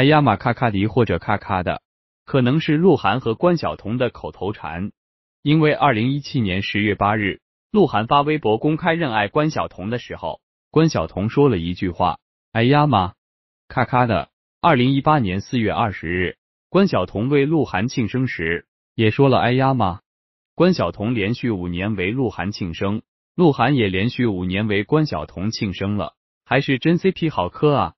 哎呀妈咔咔迪或者咔咔的，可能是鹿晗和关晓彤的口头禅。因为二零一七年十月八日，鹿晗发微博公开认爱关晓彤的时候，关晓彤说了一句话：“哎呀妈咔咔的。”二零一八年四月二十日，关晓彤为鹿晗庆生时也说了：“哎呀妈。”关晓彤连续五年为鹿晗庆生，鹿晗也连续五年为关晓彤庆生了，还是真 CP 好磕啊！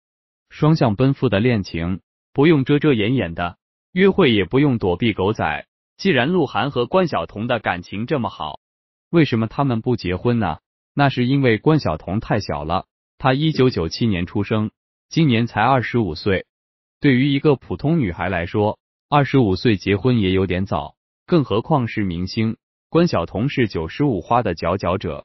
双向奔赴的恋情，不用遮遮掩掩的，约会也不用躲避狗仔。既然鹿晗和关晓彤的感情这么好，为什么他们不结婚呢？那是因为关晓彤太小了，她一九九七年出生，今年才二十五岁。对于一个普通女孩来说，二十五岁结婚也有点早，更何况是明星。关晓彤是九十五花的佼佼者，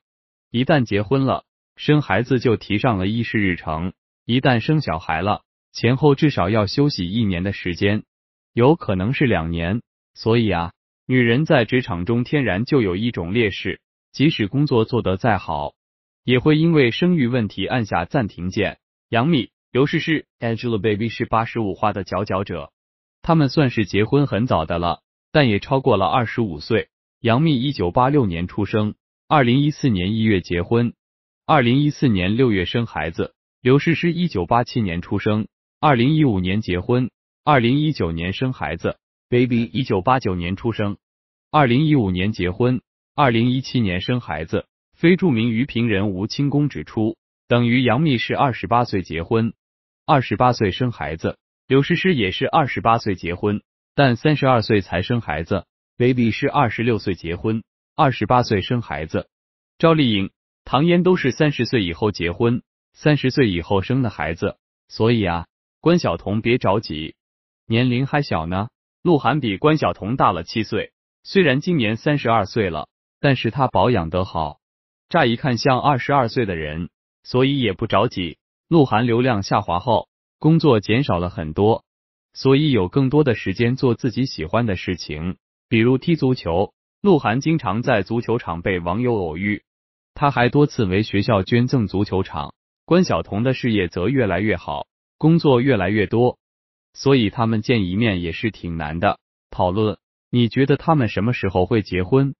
一旦结婚了，生孩子就提上了议事日程。一旦生小孩了，前后至少要休息一年的时间，有可能是两年。所以啊，女人在职场中天然就有一种劣势，即使工作做得再好，也会因为生育问题按下暂停键。杨幂、刘诗诗、Angelababy 是八十五花的佼佼者，她们算是结婚很早的了，但也超过了二十五岁。杨幂一九八六年出生，二零一四年一月结婚，二零一四年六月生孩子。刘诗诗一九八七年出生，二零一五年结婚，二零一九年生孩子。Baby 一九八九年出生，二零一五年结婚，二零一七年生孩子。非著名娱评人吴清宫指出，等于杨幂是二十八岁结婚，二十八岁生孩子。刘诗诗也是二十八岁结婚，但三十二岁才生孩子。Baby 是二十六岁结婚，二十八岁生孩子。赵丽颖、唐嫣都是三十岁以后结婚。三十岁以后生的孩子，所以啊，关晓彤别着急，年龄还小呢。鹿晗比关晓彤大了七岁，虽然今年三十二岁了，但是他保养得好，乍一看像二十二岁的人，所以也不着急。鹿晗流量下滑后，工作减少了很多，所以有更多的时间做自己喜欢的事情，比如踢足球。鹿晗经常在足球场被网友偶遇，他还多次为学校捐赠足球场。关晓彤的事业则越来越好，工作越来越多，所以他们见一面也是挺难的。讨论，你觉得他们什么时候会结婚？